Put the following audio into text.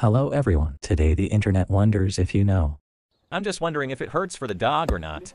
Hello everyone. Today the internet wonders if you know. I'm just wondering if it hurts for the dog or not.